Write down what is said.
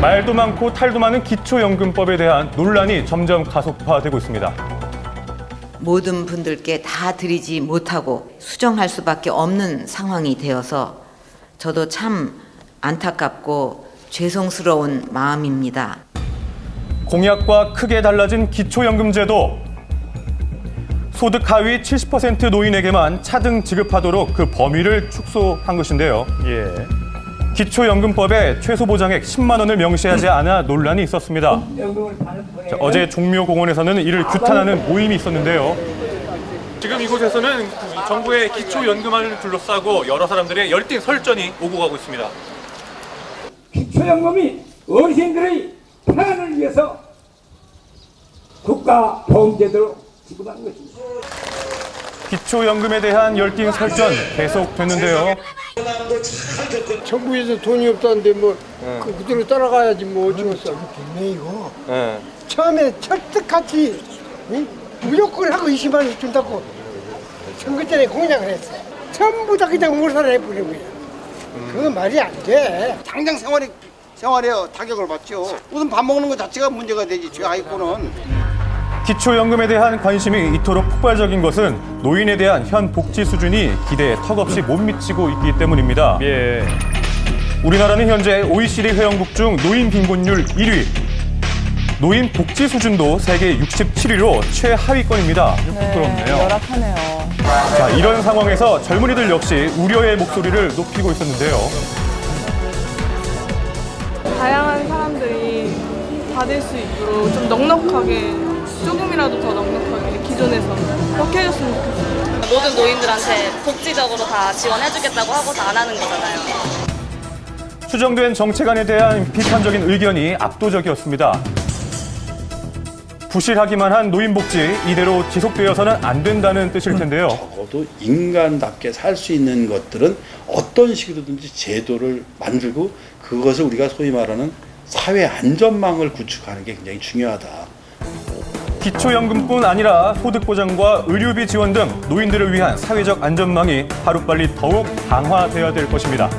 말도 많고 탈도 많은 기초연금법에 대한 논란이 점점 가속화되고 있습니다. 모든 분들께 다 드리지 못하고 수정할 수밖에 없는 상황이 되어서 저도 참 안타깝고 죄송스러운 마음입니다. 공약과 크게 달라진 기초연금제도 소득 하위 70% 노인에게만 차등 지급하도록 그 범위를 축소한 것인데요. 예. 기초연금법에 최소 보장액 10만 원을 명시하지 않아 논란이 있었습니다. 자, 어제 종묘공원에서는 이를 규탄하는 모임이 있었는데요. 지금 이곳에서는 정부의 기초연금안을 둘러싸고 여러 사람들의 열띤 설전이 오고 가고 있습니다. 기초연금이 어르신들의 편안을 위해서 국가 보험제도로 지급한 것입니다. 기초연금에 대한 열띤 설전 계속됐는데요. 정부에서 돈이 없다는데 뭐 그, 그대로 따라가야지 뭐 어쩌겠어. 네 이거. 처음에 철떡같이 응? 무조건 하고 20만 원 준다고 선거 전에 공약을 했어요. 전부 다 그냥 몰살을 해버린 거야. 그건 말이 안 돼. 당장 생활에 생활에 타격을 받죠. 우선 밥 먹는 것 자체가 문제가 되지. 저 아이고는 기초연금에 대한 관심이 이토록 폭발적인 것은 노인에 대한 현 복지 수준이 기대에 턱없이 못 미치고 있기 때문입니다. 예. 우리나라는 현재 OECD 회원국 중 노인 빈곤율 1위, 노인 복지 수준도 세계 67위로 최하위권입니다. 부끄럽네요. 열악하네요. 자, 이런 상황에서 젊은이들 역시 우려의 목소리를 높이고 있었는데요. 받을 수 있도록 좀 넉넉하게 조금이라도 더 넉넉하게 기존에서 그렇게 해줬으면 좋겠어요. 모든 노인들한테 복지적으로 다 지원해주겠다고 하고서 안 하는 거잖아요. 수정된 정책안에 대한 비판적인 의견이 압도적이었습니다. 부실하기만 한 노인복지 이대로 지속되어서는 안 된다는 뜻일 텐데요. 적어도 인간답게 살 수 있는 것들은 어떤 식으로든지 제도를 만들고 그것을 우리가 소위 말하는 사회 안전망을 구축하는 게 굉장히 중요하다. 기초연금뿐 아니라 소득보장과 의료비 지원 등 노인들을 위한 사회적 안전망이 하루빨리 더욱 강화되어야 될 것입니다.